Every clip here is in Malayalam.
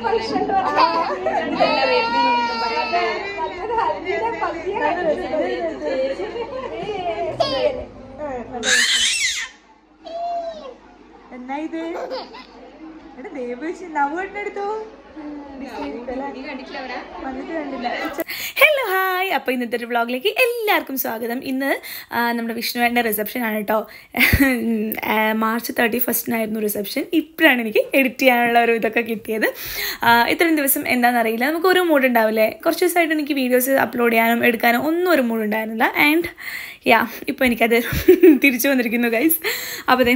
ഫംഗ്ഷൻ എന്ന് ഇത്? എടാ ദേവേശി നവ്വണ്ണ എടുത്തോ? ഹലോ ഹായ് അപ്പോൾ ഇന്നത്തെ ഒരു വ്ളോഗിലേക്ക് എല്ലാവർക്കും സ്വാഗതം. ഇന്ന് നമ്മുടെ വിഷ്ണുവേന്റെ റിസപ്ഷൻ ആണ് കേട്ടോ മാർച്ച് തേർട്ടി ഫസ്റ്റിനായിരുന്നു റിസപ്ഷൻ ഇപ്പോഴാണ് എനിക്ക് എഡിറ്റ് ചെയ്യാനുള്ള ഒരു ഇതൊക്കെ കിട്ടിയത്. ഇത്രയും ദിവസം എന്താണെന്നറിയില്ല നമുക്ക് ഒരു മൂഡ് ഉണ്ടാവില്ലേ? കുറച്ച് ദിവസമായിട്ട് എനിക്ക് വീഡിയോസ് അപ്ലോഡ് ചെയ്യാനും എടുക്കാനും ഒന്നും ഒരു മൂഡ് ഉണ്ടായിരുന്നില്ല. ആൻഡ് യാ ഇപ്പോൾ എനിക്കത് തിരിച്ചു വന്നിരിക്കുന്നു ഗൈസ് അപ്പോൾ അതെ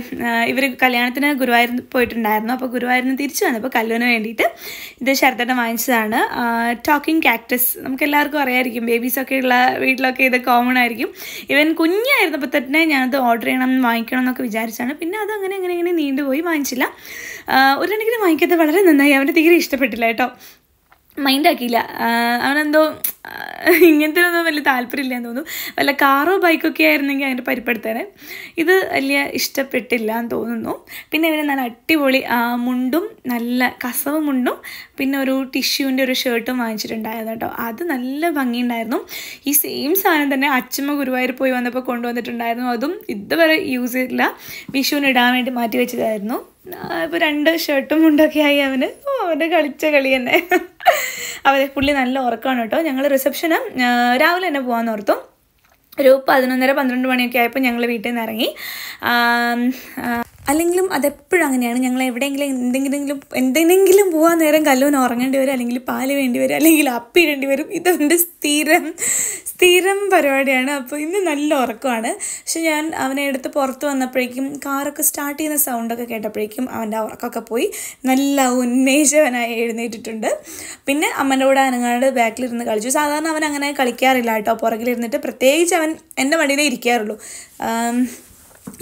ഇവർ കല്യാണത്തിന് ഗുരുവായൂർ പോയിട്ടുണ്ടായിരുന്നു. അപ്പോൾ ഗുരുവായൂരിന് തിരിച്ചു വന്നപ്പോൾ കല്ലുവിന് വേണ്ടിയിട്ട് ഇത് ശരത്തേട്ടൻ വാങ്ങിച്ചതാണ്. ടോക്കിംഗ് കാക്ടസ് നമുക്ക് എല്ലാവർക്കും അറിയാമായിരിക്കും ബേബീസൊക്കെ ഉള്ള വീട്ടിലൊക്കെ ഇത് കോമൺ ആയിരിക്കും. ഇവൻ കുഞ്ഞായിരുന്നപ്പോൾ തന്നെ ഞാനത് ഓർഡർ ചെയ്യണം വാങ്ങിക്കണം എന്നൊക്കെ വിചാരിച്ചാണ്. പിന്നെ അത് അങ്ങനെ അങ്ങനെ ഇങ്ങനെ നീണ്ടുപോയി വാങ്ങിച്ചില്ല. ഒരു രണ്ടെങ്കിലും വാങ്ങിക്കാത്തത് വളരെ നന്നായി. അവന് തീരെ ഇഷ്ടപ്പെട്ടില്ല കേട്ടോ. മൈൻഡാക്കിയില്ല. അവനെന്തോ ആ, ഇങ്ങനത്തെ ഒന്നും വലിയ താല്പര്യമില്ല എന്ന് തോന്നുന്നു. വല്ല കാറോ ബൈക്കൊക്കെ ആയിരുന്നെങ്കിൽ അതിന്റെ പരിപ്പെടുത്തേനെ. ഇത് വലിയ ഇഷ്ടപ്പെട്ടില്ല എന്ന് തോന്നുന്നു. പിന്നെ ഇവന് നല്ല അടിപൊളി മുണ്ടും നല്ല കസവ് മുണ്ടും പിന്നെ ഒരു ടിഷ്യൂവിന്റെ ഒരു ഷർട്ടും വാങ്ങിച്ചിട്ടുണ്ടായിരുന്നു കേട്ടോ. അത് നല്ല ഭംഗിയുണ്ടായിരുന്നു. ഈ സെയിം സാധനം തന്നെ അച്ഛമ്മ ഗുരുവായൂർ പോയി വന്നപ്പോൾ കൊണ്ടുവന്നിട്ടുണ്ടായിരുന്നു. അതും ഇതുവരെ യൂസ് ചെയ്തിട്ടില്ല. വിഷുവിന് ഇടാൻ വേണ്ടി മാറ്റി വെച്ചതായിരുന്നു ഇപ്പോൾ രണ്ട് ഷർട്ടും മുണ്ടൊക്കെ ആയി അവന്. ഓ അവന്റെ കളിച്ച കളി തന്നെ. അവരെ പുള്ളി നല്ല ഉറക്കമാണ് കേട്ടോ. ഞങ്ങൾ റിസപ്ഷന് രാവിലെ തന്നെ പോകാമെന്ന് ഓർത്തു. ഒരു പതിനൊന്നര പന്ത്രണ്ട് മണിയൊക്കെ ആയപ്പോൾ ഞങ്ങൾ വീട്ടിൽ നിന്ന് ഇറങ്ങി അല്ലെങ്കിലും അതെപ്പോഴും അങ്ങനെയാണ്. ഞങ്ങൾ എവിടെയെങ്കിലും എന്തെങ്കിലും എന്തെങ്കിലും പോകാൻ നേരം കല്ലൂന്ന് ഉറങ്ങേണ്ടി വരും അല്ലെങ്കിൽ പാൽ വേണ്ടി വരും അല്ലെങ്കിൽ അപ്പിടേണ്ടി വരും. ഇതെന്റെ സ്ഥിരം സ്ഥിരം പരിപാടിയാണ്. അപ്പോൾ ഇന്ന് നല്ല ഉറക്കമാണ്. പക്ഷെ ഞാൻ അവനെ എടുത്ത് പുറത്ത് വന്നപ്പോഴേക്കും കാറൊക്കെ സ്റ്റാർട്ട് ചെയ്യുന്ന സൗണ്ടൊക്കെ കേട്ടപ്പോഴേക്കും അവന്റെ ഉറക്കമൊക്കെ പോയി. നല്ല ഉന്മേഷവനായി എഴുന്നേറ്റിട്ടുണ്ട്. പിന്നെ അമ്മന്റെ കൂടെ അനങ്ങാണ്ട് ബാക്കിലിരുന്ന് കളിച്ചു. സാധാരണ അവൻ അങ്ങനെ കളിക്കാറില്ല കേട്ടോ. പുറകിലിരുന്നിട്ട് പ്രത്യേകിച്ച് അവൻ എന്റെ വണ്ടിയിലേ ഇരിക്കാറുള്ളൂ.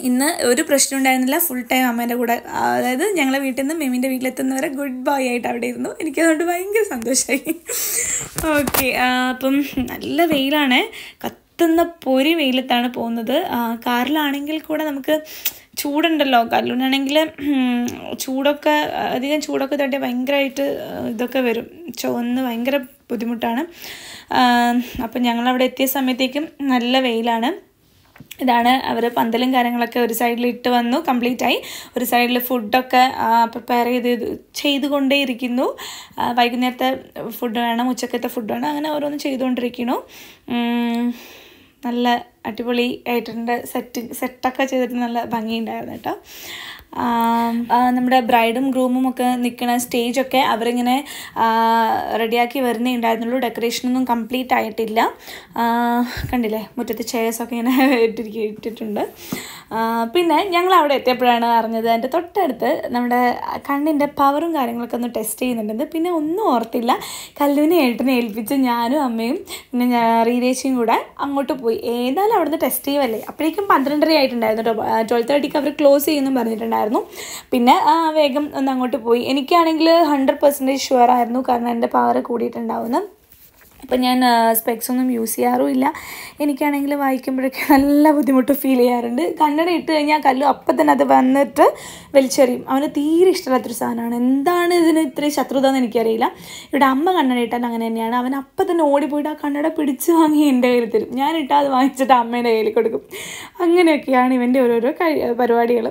ഇന്ന് ഒരു പ്രശ്നം ഉണ്ടായിരുന്നില്ല. ഫുൾ ടൈം അമ്മേന്റെ കൂടെ അതായത് ഞങ്ങളെ വീട്ടിൽ നിന്ന് മെമ്മിന്റെ വീട്ടിലെത്തുന്നവരെ ഗുഡ് ബോയ് ആയിട്ട് അവിടെ ഇരുന്നു. എനിക്കതുകൊണ്ട് ഭയങ്കര സന്തോഷമായി ഓക്കെ അപ്പം നല്ല വെയിലാണ്. കത്തുന്ന പൊരി വെയിലത്താണ് പോകുന്നത്. കാറിലാണെങ്കിൽ കൂടെ നമുക്ക് ചൂടുണ്ടല്ലോ. കല്ലുണ്ടാണെങ്കിൽ ചൂടൊക്കെ അധികം ചൂടൊക്കെ തട്ടി ഭയങ്കരമായിട്ട് ഇതൊക്കെ വരും. ചുവന്ന് ഭയങ്കര ബുദ്ധിമുട്ടാണ്. അപ്പം ഞങ്ങളവിടെ എത്തിയ സമയത്തേക്കും നല്ല വെയിലാണ്. ഇതാണ്. അവർ പന്തലും കാര്യങ്ങളൊക്കെ ഒരു സൈഡിൽ ഇട്ട് വന്നു കംപ്ലീറ്റ് ആയി. ഒരു സൈഡിൽ ഫുഡൊക്കെ പ്രിപ്പയർ ചെയ്ത് ചെയ്തുകൊണ്ടേയിരിക്കുന്നു വൈകുന്നേരത്തെ ഫുഡ് വേണം ഉച്ചക്കത്തെ ഫുഡ് വേണം അങ്ങനെ ഓരോന്ന് ചെയ്തുകൊണ്ടിരിക്കുന്നു. നല്ല അടിപൊളി ആയിട്ടുണ്ട്. സെറ്റ് സെറ്റൊക്കെ ചെയ്തിട്ട് നല്ല ഭംഗിയുണ്ടായിരുന്നു കേട്ടോ. നമ്മുടെ ബ്രൈഡും ഗ്രൂമും ഒക്കെ നിൽക്കുന്ന സ്റ്റേജൊക്കെ അവരിങ്ങനെ റെഡിയാക്കി വരുന്നേ ഉണ്ടായിരുന്നുള്ളൂ ഡെക്കറേഷനൊന്നും കംപ്ലീറ്റ് ആയിട്ടില്ല. കണ്ടില്ലേ? മുറ്റത്ത് ചെയർസൊക്കെ ഇങ്ങനെ ഇട്ടിരിക്കും ഇട്ടിട്ടുണ്ട്. പിന്നെ ഞങ്ങൾ അവിടെ എത്തിയപ്പോഴാണ് അറിഞ്ഞത് എന്റെ തൊട്ടടുത്ത് നമ്മുടെ കണ്ണിന്റെ പവറും കാര്യങ്ങളൊക്കെ ഒന്ന് ടെസ്റ്റ് ചെയ്യുന്നുണ്ടെന്ന് പിന്നെ ഒന്നും ഓർത്തില്ല. കല്ലുവിനെ ഏട്ടനെ ഏൽപ്പിച്ച് ഞാനും അമ്മയും പിന്നെ ഞാൻ റീരേച്ചിയും കൂടെ അങ്ങോട്ട് പോയി. ഏതായാലും അവിടുന്ന് ടെസ്റ്റ് ചെയ്യുമല്ലേ അപ്പോഴേക്കും പന്ത്രണ്ടര ആയിട്ടുണ്ടായിരുന്നു കേട്ടോ ട്വൽവ് തേർട്ടിക്ക് അവർ ക്ലോസ് ചെയ്യുമെന്നും പറഞ്ഞിട്ടുണ്ടായിരുന്നു. പിന്നെ വേഗം ഒന്ന് അങ്ങോട്ട് പോയി. എനിക്കാണെങ്കിൽ ഹൺഡ്രഡ് പെർസെന്റേജ് ഷുവർ ആയിരുന്നു. കാരണം എന്റെ പവർ കൂടിയിട്ടുണ്ടാവുന്നു അപ്പം ഞാൻ സ്പെക്സ് ഒന്നും യൂസ് ചെയ്യാറുമില്ല. എനിക്കാണെങ്കിൽ വായിക്കുമ്പോഴൊക്കെ നല്ല ബുദ്ധിമുട്ട് ഫീൽ ചെയ്യാറുണ്ട്. കണ്ണട ഇട്ട് കഴിഞ്ഞാൽ കല്ലു അപ്പം തന്നെ അത് വന്നിട്ട് വലിച്ചെറിയും. അവന് തീരെ ഇഷ്ടമില്ലാത്തൊരു സാധനമാണ്. എന്താണ് ഇതിന് ഇത്രയും ശത്രുത എന്ന് എനിക്കറിയില്ല. ഇവിടെ അമ്മ കണ്ണട ഇട്ടാൽ അങ്ങനെ തന്നെയാണ്. അവൻ അപ്പം തന്നെ ഓടിപ്പോയിട്ട് ആ കണ്ണട പിടിച്ച് വാങ്ങി എന്റെ കയ്യിൽ തരും. ഞാൻ ഇട്ടാൽ അത് വാങ്ങിച്ചിട്ട് അമ്മേന്റെ കയ്യിൽ കൊടുക്കും. അങ്ങനെയൊക്കെയാണ് ഇവന്റെ ഓരോരോ പരിപാടികൾ.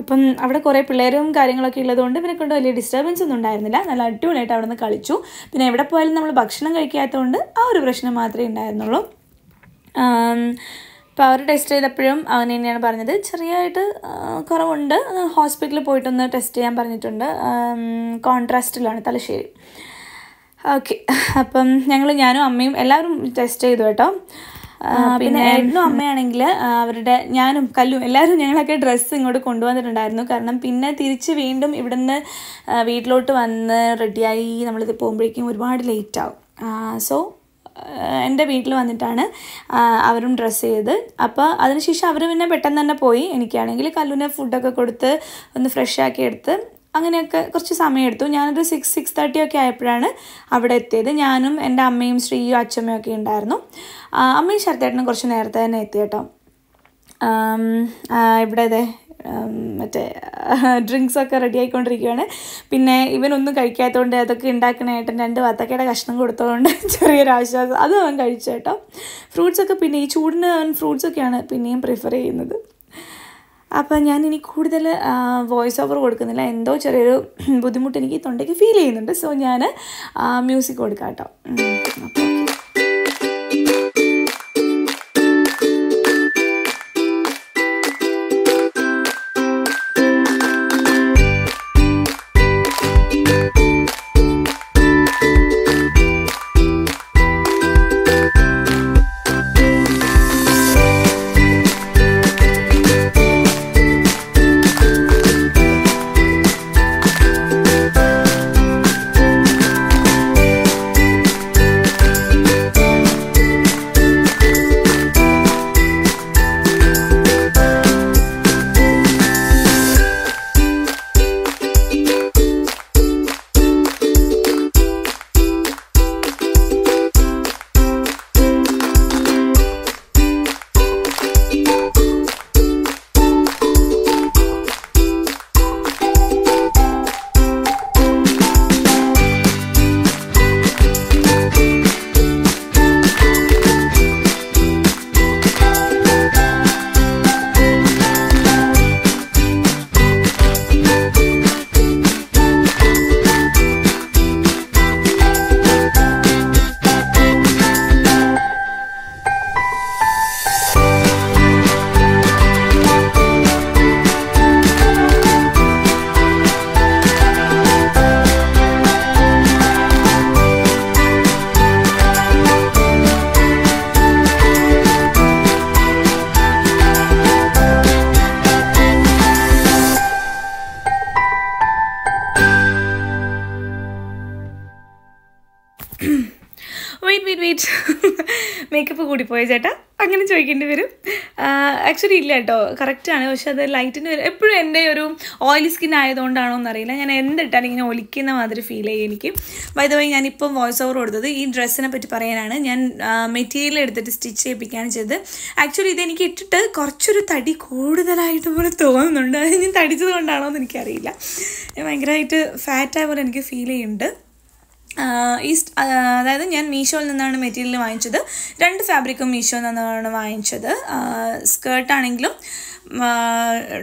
അപ്പം അവിടെ കുറേ പിള്ളേരും കാര്യങ്ങളൊക്കെ ഉള്ളതുകൊണ്ട് ഇവനെ കൊണ്ട് വലിയ ഡിസ്റ്റർബൻസ് ഒന്നും ഉണ്ടായിരുന്നില്ല. നല്ല അടിപൊളിയായിട്ട് അവിടെ നിന്ന് കളിച്ചു. പിന്നെ എവിടെ പോയാലും നമ്മൾ ഭക്ഷണം കഴിക്കാത്തതുകൊണ്ട് ആ ഒരു പ്രശ്നം മാത്രമേ ഉണ്ടായിരുന്നുള്ളൂ. അപ്പോൾ അവർ ടെസ്റ്റ് ചെയ്തപ്പോഴും അവൻ തന്നെയാണ് പറഞ്ഞത് ചെറിയായിട്ട് കുറവുണ്ട്. ഹോസ്പിറ്റലിൽ പോയിട്ടൊന്ന് ടെസ്റ്റ് ചെയ്യാൻ പറഞ്ഞിട്ടുണ്ട്. കോൺട്രാസ്റ്റിലാണ് തലശ്ശേരി. ഓക്കെ അപ്പം ഞങ്ങൾ ഞാനും അമ്മയും എല്ലാവരും ടെസ്റ്റ് ചെയ്തു കേട്ടോ. പിന്നെ ഏട്ടനും അമ്മയാണെങ്കിൽ അവരുടെ ഞാനും കല്ലും എല്ലാവരും ഞങ്ങളൊക്കെ ഡ്രസ്സ് ഇങ്ങോട്ട് കൊണ്ടുവന്നിട്ടുണ്ടായിരുന്നു. കാരണം പിന്നെ തിരിച്ച് വീണ്ടും ഇവിടുന്ന് വീട്ടിലോട്ട് വന്ന് റെഡിയായി നമ്മളിത് പോകുമ്പോഴേക്കും ഒരുപാട് ലേറ്റ് ആവും. സോ എന്റെ വീട്ടിൽ വന്നിട്ടാണ് അവരും ഡ്രസ്സ് ചെയ്ത്. അപ്പോൾ അതിനുശേഷം അവർ പിന്നെ പെട്ടെന്ന് തന്നെ പോയി. എനിക്കാണെങ്കിൽ കല്ലുവിനെ ഫുഡൊക്കെ കൊടുത്ത് ഒന്ന് ഫ്രഷ് ആക്കി എടുത്ത് അങ്ങനെയൊക്കെ കുറച്ച് സമയമെടുത്തു ഞാനൊരു സിക്സ് സിക്സ് തേർട്ടി ഒക്കെ ആയപ്പോഴാണ് അവിടെ എത്തിയത്. ഞാനും എന്റെ അമ്മയും ശ്രീയും അച്ഛമ്മയും ഒക്കെ ഉണ്ടായിരുന്നു. അമ്മയും ശരത്തേട്ടനും കുറച്ച് നേരത്തെ തന്നെ എത്തി കേട്ടോ. ഇവിടെ അതെ മറ്റേ ഡ്രിങ്ക്സൊക്കെ റെഡി ആയിക്കൊണ്ടിരിക്കുകയാണ് പിന്നെ ഇവനൊന്നും കഴിക്കാത്തതുകൊണ്ട് അതൊക്കെ ഉണ്ടാക്കണേട്ടൻ രണ്ട് വത്തക്കയുടെ കഷ്ണം കൊടുത്തതുകൊണ്ട് ചെറിയൊരു ആശ്വാസം. അത് അവൻ കഴിച്ചു കേട്ടോ. ഫ്രൂട്ട്സൊക്കെ പിന്നെ ഈ ചൂടിന് അവൻ ഫ്രൂട്ട്സൊക്കെയാണ് പിന്നെയും പ്രിഫർ ചെയ്യുന്നത്. അപ്പോൾ ഞാൻ ഇനി കൂടുതൽ വോയിസ് ഓവർ കൊടുക്കുന്നില്ല. എന്തോ ചെറിയൊരു ബുദ്ധിമുട്ട് എനിക്ക് തൊണ്ടയ്ക്ക് ഫീൽ ചെയ്യുന്നുണ്ട്. സോ ഞാൻ മ്യൂസിക് കൊടുക്കാം കേട്ടോ. അപ്പോൾ വെയിറ്റ് വെയിറ്റ് വെയിറ്റ് മേക്കപ്പ് കൂടിപ്പോയ ചേട്ടാ. അങ്ങനെ ചോദിക്കേണ്ടി വരും. ആക്ച്വലി ഇല്ല കേട്ടോ. കറക്റ്റാണ് പക്ഷെ അത് ലൈറ്റിന് വരും. എപ്പോഴും എന്റെ ഒരു ഓയിലി സ്കിൻ ആയതുകൊണ്ടാണോ എന്നറിയില്ല. ഞാൻ എന്തിട്ടാലും ഇങ്ങനെ ഒലിക്കുന്ന മാതിരി ഫീൽ ചെയ്യും എനിക്ക്. ബൈ ദ വൈ ഞാനിപ്പം വോയിസ് ഓവർ കൊടുത്തത് ഈ ഡ്രസ്സിനെ പറ്റി പറയാനാണ്. ഞാൻ മെറ്റീരിയൽ എടുത്തിട്ട് സ്റ്റിച്ച് ചെയ്യിപ്പിക്കുകയാണ് ചെയ്തത്. ആക്ച്വലി ഇതെനിക്ക് ഇട്ടിട്ട് കുറച്ചൊരു തടി കൂടുതലായിട്ട് പോലെ തോന്നുന്നുണ്ട്. അത് ഞാൻ തടിച്ചത് കൊണ്ടാണോ എന്ന് എനിക്കറിയില്ല ഭയങ്കരമായിട്ട് ഫാറ്റായ പോലെ എനിക്ക് ഫീൽ ചെയ്യുന്നുണ്ട്. ഈ അതായത് ഞാൻ മീഷോയിൽ നിന്നാണ് മെറ്റീരിയൽ വാങ്ങിച്ചത്. രണ്ട് ഫാബ്രിക്കും മീഷോയിൽ നിന്നാണ് വാങ്ങിച്ചത്. സ്കേർട്ടാണെങ്കിലും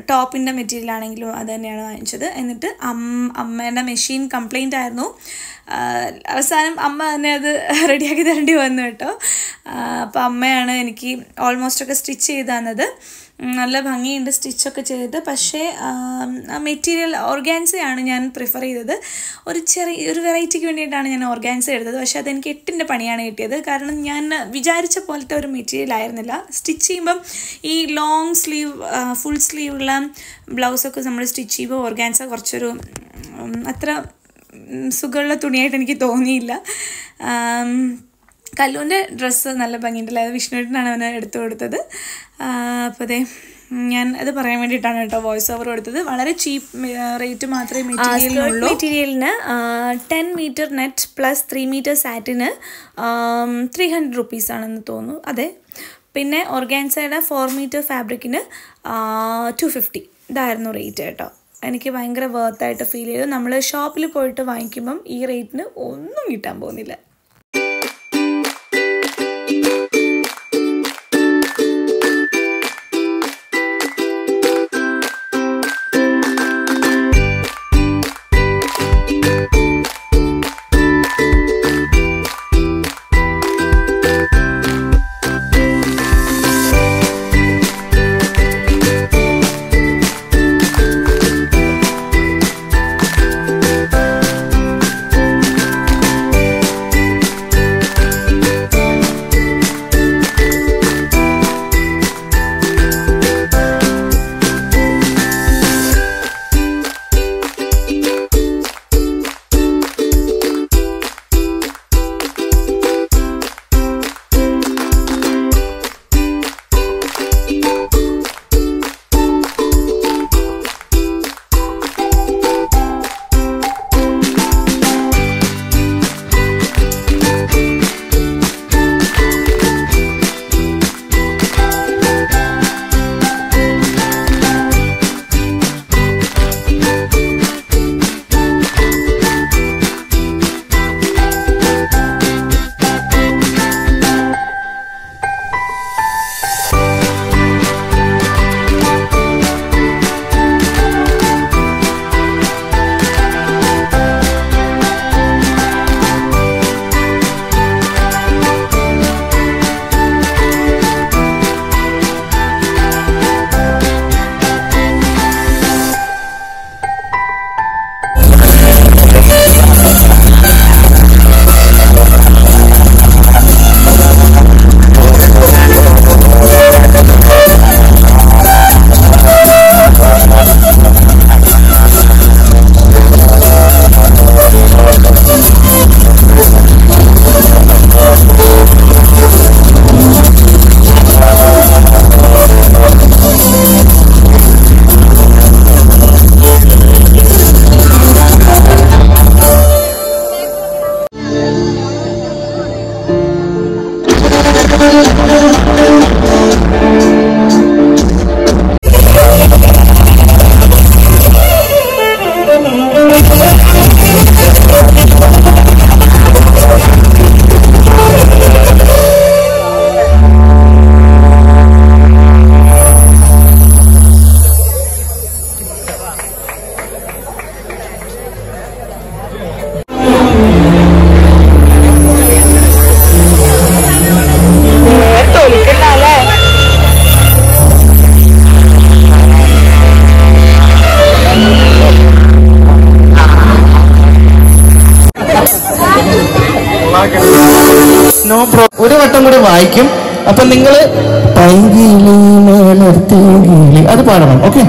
ടോപ്പിന്റെ മെറ്റീരിയൽ ആണെങ്കിലും അത് തന്നെയാണ് വാങ്ങിച്ചത്. എന്നിട്ട് അമ്മ അമ്മേന്റെ മെഷീൻ കംപ്ലൈന്റ് ആയിരുന്നു. അവസാനം അമ്മ തന്നെ അത് റെഡിയാക്കി തരേണ്ടി വന്നു കേട്ടോ. അപ്പോൾ അമ്മയാണ് എനിക്ക് ഓൾമോസ്റ്റ് ഒക്കെ സ്റ്റിച്ച് ചെയ്ത് തന്നത്. നല്ല ഭംഗിയുണ്ട് സ്റ്റിച്ചൊക്കെ ചെയ്ത്. പക്ഷേ മെറ്റീരിയൽ ഓർഗാൻസയാണ് ഞാൻ പ്രിഫർ ചെയ്തത്. ഒരു ചെറിയ ഒരു വെറൈറ്റിക്ക് വേണ്ടിയിട്ടാണ് ഞാൻ ഓർഗാൻസ എടുത്തത്. പക്ഷേ അതെനിക്ക് എട്ടിന്റെ പണിയാണ് കിട്ടിയത്. കാരണം ഞാൻ വിചാരിച്ച പോലത്തെ ഒരു മെറ്റീരിയൽ ആയിരുന്നില്ല. സ്റ്റിച്ച് ചെയ്യുമ്പം ഈ ലോങ് സ്ലീവ് ഫുൾ സ്ലീവുള്ള ബ്ലൗസൊക്കെ നമ്മൾ സ്റ്റിച്ച് ചെയ്യുമ്പോൾ ഓർഗാൻസ കുറച്ചൊരു അത്ര സുഖമുള്ള തുണിയായിട്ട് എനിക്ക് തോന്നിയില്ല. കല്ലുവിന്റെ ഡ്രസ്സ് നല്ല ഭംഗിയുണ്ടല്ലേ? അത് വിഷ്ണുവേട്ടനാണ് അവന് എടുത്തു കൊടുത്തത്. അപ്പോൾ അതെ ഞാൻ അത് പറയാൻ വേണ്ടിയിട്ടാണ് കേട്ടോ വോയിസ് ഓവർ കൊടുത്തത്. വളരെ ചീപ്പ് റേറ്റ് മാത്രമേ മെറ്റീരിയലിനുള്ളൂ മെറ്റീരിയലിന് ten metre net plus three metre സാറ്റിന് three hundred rupees ആണെന്ന് തോന്നുന്നു. അതെ. പിന്നെ ഓർഗാൻസയുടെ ഫോർ മീറ്റർ ഫാബ്രിക്കിന് ടു ഫിഫ്റ്റി ഇതായിരുന്നു റേറ്റ് കേട്ടോ. എനിക്ക് ഭയങ്കര വർത്തായിട്ട് ഫീൽ ചെയ്തു. നമ്മൾ ഷോപ്പിൽ പോയിട്ട് വാങ്ങിക്കുമ്പം ഈ റേറ്റിന് ഒന്നും കിട്ടാൻ പോകുന്നില്ല. കൂടി വായിക്കും. അപ്പൊ നിങ്ങൾ അത് പാടണം. ഓക്കെ?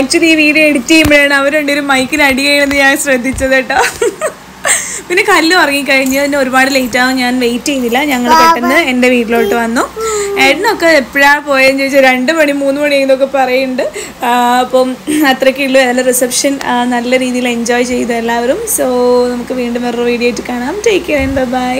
ആക്ച്വലി ഈ വീഡിയോ എഡിറ്റ് ചെയ്യുമ്പോഴാണ് അവർ രണ്ടുപേരും മൈക്കിൽ അടി ചെയ്യുന്നത് ഞാൻ ശ്രദ്ധിച്ചത് കേട്ടോ. പിന്നെ കല്ല് ഉറങ്ങിക്കഴിഞ്ഞ് പിന്നെ ഒരുപാട് ലേറ്റ് ആവും. ഞാൻ വെയിറ്റ് ചെയ്തില്ല ഞങ്ങൾ പെട്ടെന്ന് എന്റെ വീട്ടിലോട്ട് വന്നു. ഏട്ടനൊക്കെ എപ്പോഴാണ് പോയെന്ന് ചോദിച്ചാൽ രണ്ട് മണി മൂന്ന് മണി എന്നൊക്കെ പറയുന്നുണ്ട്. അപ്പം അത്രയ്ക്കുള്ളൂ അതിൽ റിസപ്ഷൻ നല്ല രീതിയിൽ എൻജോയ് ചെയ്തു എല്ലാവരും. സോ നമുക്ക് വീണ്ടും വേറൊരു വീഡിയോ ആയിട്ട് കാണാം. Take care bye